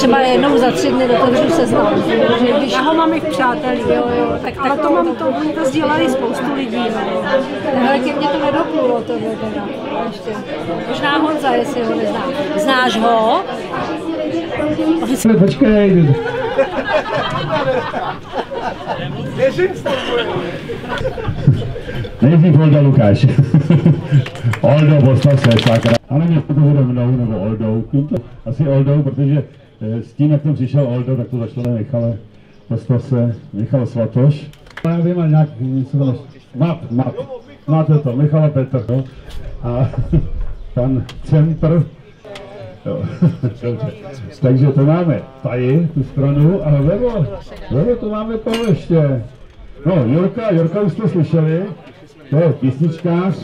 třeba jednou za tři dny otevřu seznam. Že když... Já ho mám i v přátelích, Jo, jo, tak, ale to mám, to, oni to sdíleli spoustu lidí. No. Ale ke mně to nedoplulo, to teda. Ještě. Možná Honza, jestli ho nezná. Znáš ho? Počkej. Nejdřív Olda Lukáš. Oldo, postav se, sakra. Ale mě to bude mnou nebo Oldou. Asi Oldou, protože s tím, jak tam přišel Oldo, tak to začalo Michale. Postav se, Michal Svatoš. Já vím, ale nějak něco tam Mat, mat. Máte to, Michal Petr. Jo? A pan. Jo, dobře. Takže to máme tady, tu stranu, a vlevo, vlevo to máme koho ještě. No, Jorka, Jorka už jste slyšeli, to je písničkář.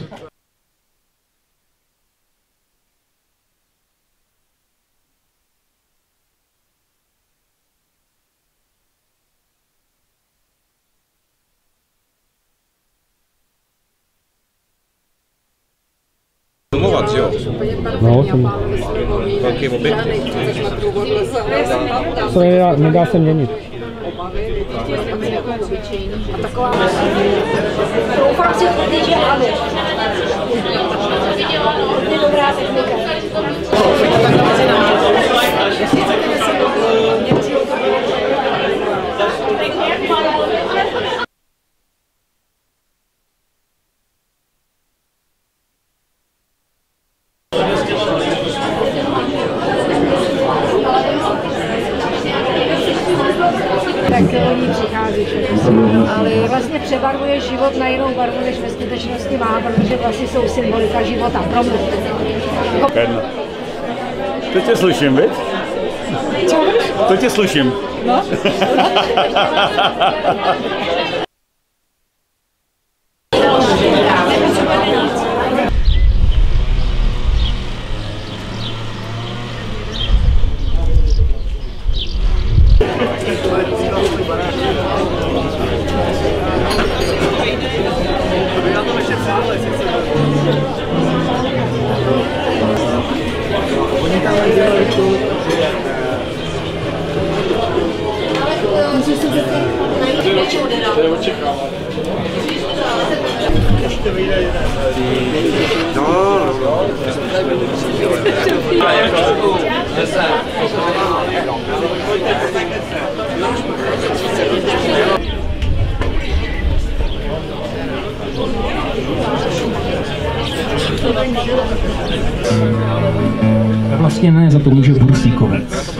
Domovat, že jo? No, jsem, Velký objekt. to nedá, nedá se měnit. Doufám si tvrdit, že ano. Hodně dobrá technika. Oni přichází. Ale vlastně přebarvuje život na jinou barvu, než ve skutečnosti má, protože vlasy jsou symbolika života pro mě. Ken. To tě slyším, viď? To tě slyším. Vlastně ne, za to může Bursíkovec.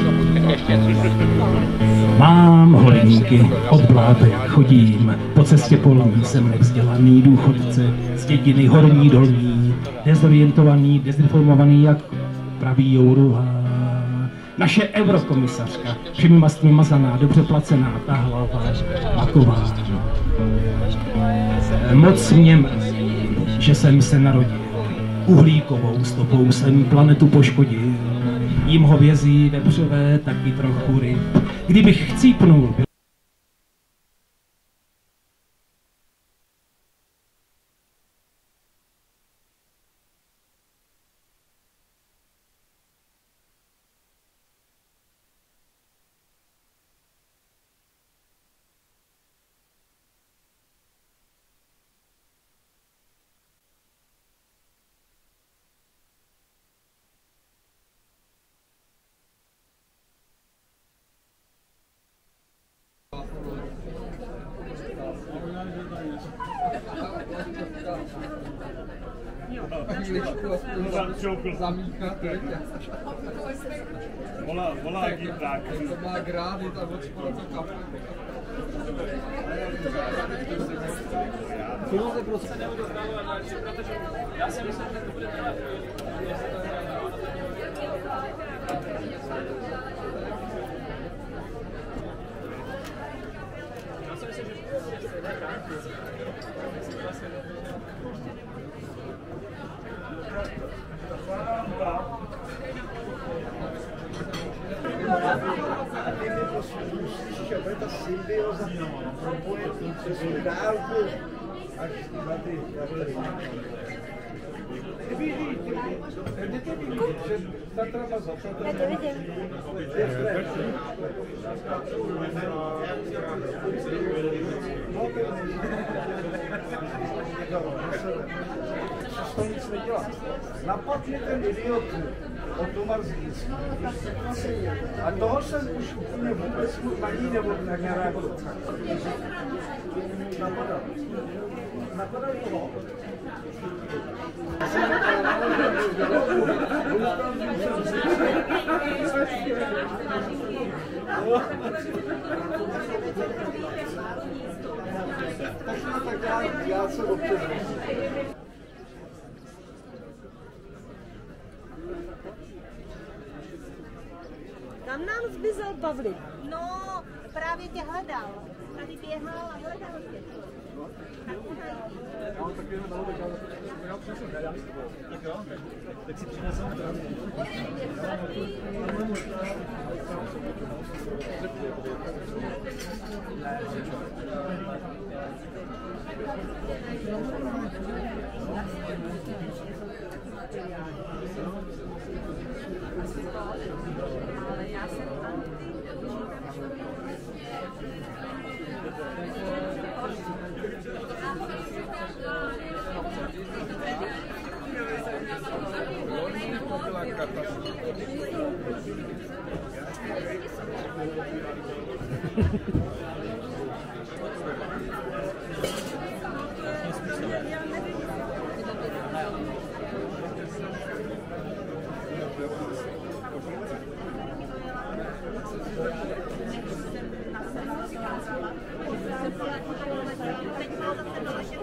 Mám horníky, od blátek chodím, po cestě polní jsem nevzdělaný důchodce, z dědiny horní dolní, dezorientovaný, dezreformovaný jak pravý Jouruha. Naše eurokomisařka, všemi mastmi mazaná, dobře placená, ta hlava, maková. Moc mě mrzí, že jsem se narodil. Uhlíkovou stopou jsem planetu poškodil. Jím hovězí, vepřové, taky trochu ryb. Kdybych chcípnul, zamíchat, Volá, volá Gibrák. to má grády, tam od sportu kafe. Finance prostě ta symbioza propoje přes tu dálku až na ty takhle. Nevidí, ty Já tě vidím. to nic nedělá. Napad mě ten idiot od Doma Zlínský. A toho jsem už úplně vůbec na ní nebo Kam nám zmizel Pavlík? No, právě tě hledal. Tady běhal a hledal tě. Já jsem tam ty, Teď má zase dole,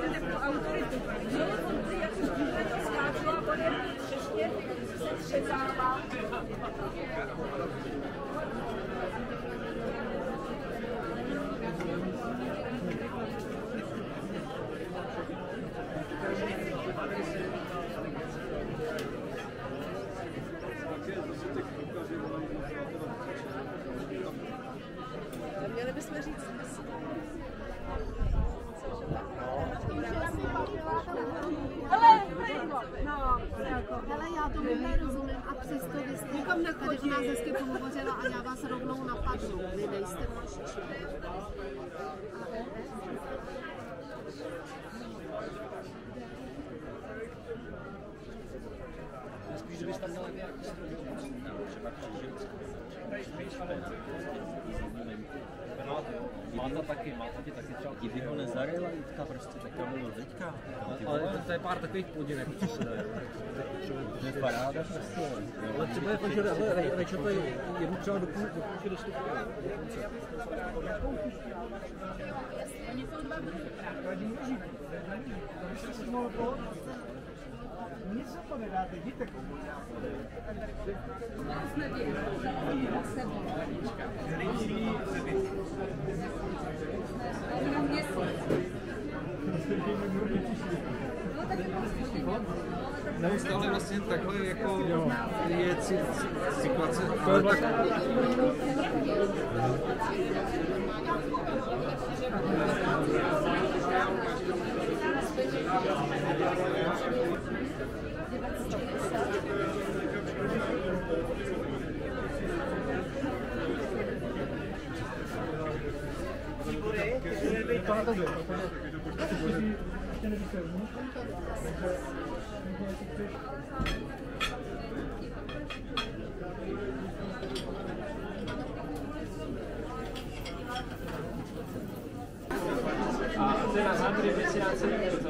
že Tak to najdi. Měli bychom říct. Hele, no, jako. Hele, já tomu nerozumím a přesto vy jste Nikam tady nechodí. nás hezky pohovořila a já vás rovnou napadnu. Vy nejste mlčči. Spíš, máta taky, máta ti taky třeba. Kdyby ho nezarila Jitka prostě, tak tam byl teďka. Ale to, to je pár takových plodinek, co se dají. To je paráda prostě. Ale třeba je to, že Rečo to je jednu třeba do půl, do půlky nedáte, jděte komu Neustále vlastně takhle jako je situace, ale tak Jo,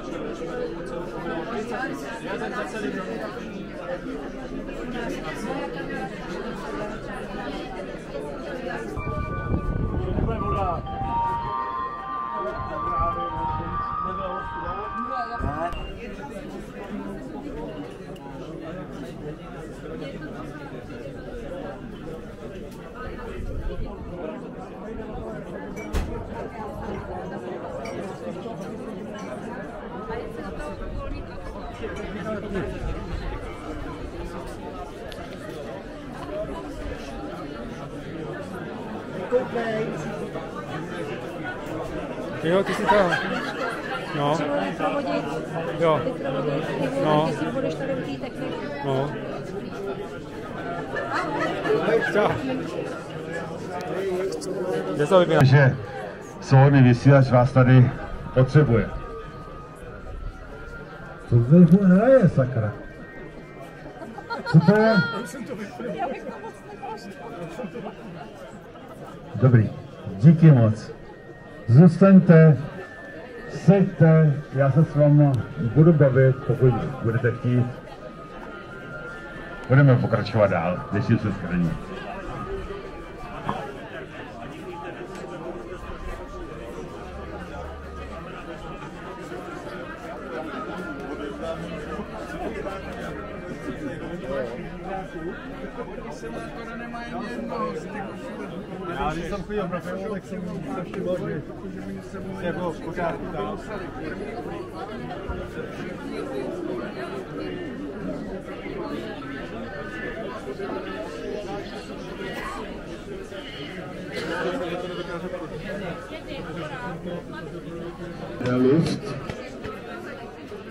ty jsi tam. No. Potřebujeme vyprovodit, Jo. ty No. no. budeš tady u té techniky. No. Čau. To že svobodný vysílač vás tady potřebuje. Co tady furt hraje, sakra? Co to je? Dobrý, díky moc. Zůstaňte, seďte, já se s vámi budu bavit, pokud budete chtít. Budeme pokračovat dál, těším se skvělení. Já když jsem chodil na pivo, tak jsem se všiml, že jako v pořádku dál. Luft,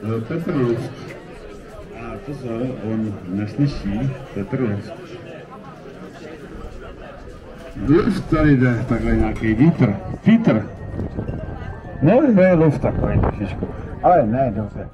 eh, Petr Luft. Pozor, on neslyší Petr Luft. Tady jde, takhle nějaký vítr. Vítr. No, je luft takový trošičku. Ale ne, dobře.